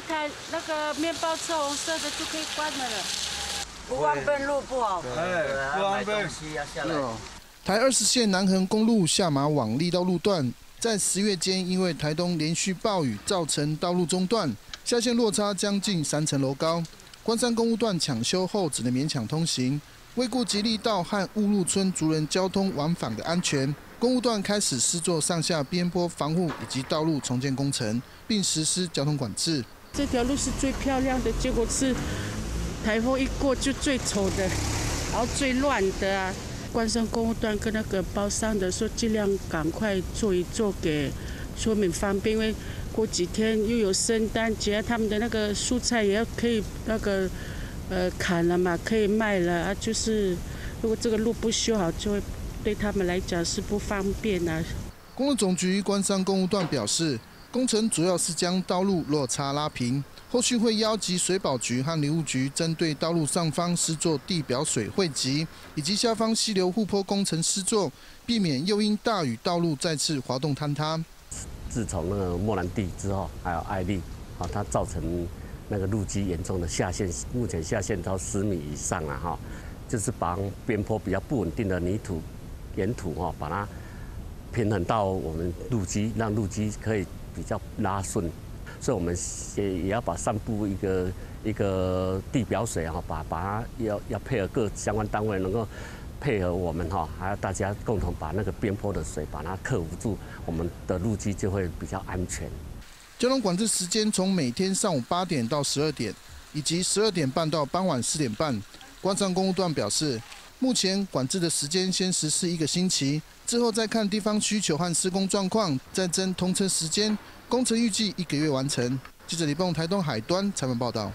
一台那个面包车红色的就可以关了了。不方便路不好。哎，不方便。台二十线南横公路下马往立道路段，在十月间因为台东连续暴雨造成道路中断，下线落差将近三层楼高。关山公路段抢修后只能勉强通行，为顾吉利道和雾路村族人交通往返的安全，公路段开始施作上下边坡防护以及道路重建工程，并实施交通管制。这条路是最漂亮的，结果是台风一过就最丑的，然后最乱的啊！关山公路段跟那个包商的说，尽量赶快做一做，给村民方便，因为。过几天又有圣诞节，他们的那个蔬菜也要可以那个呃砍了嘛，可以卖了啊。就是如果这个路不修好，就会对他们来讲是不方便啊。公路总局关山公路段表示，工程主要是将道路落差拉平，后续会邀集水保局和林务局，针对道路上方施作地表水汇集，以及下方溪流护坡工程施作，避免又因大雨道路再次滑动坍塌。自从那个莫兰蒂之后，还有艾丽，啊，它造成那个路基严重的下陷，目前下陷到十米以上啊，哈，就是把边坡比较不稳定的泥土、岩土哈，把它平衡到我们路基，让路基可以比较拉顺，所以我们也也要把上部一个一个地表水啊，把把它要要配合各相关单位能够。配合我们哈，还要大家共同把那个边坡的水把它克服住，我们的路基就会比较安全。交通管制时间从每天上午八点到十二点，以及十二点半到傍晚四点半。关山公路段表示，目前管制的时间先实施一个星期，之后再看地方需求和施工状况，再增通车时间。工程预计一个月完成。记者李邦台东海端采访报道。